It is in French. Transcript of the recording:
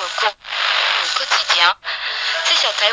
notre au quotidien. C'est sur Taille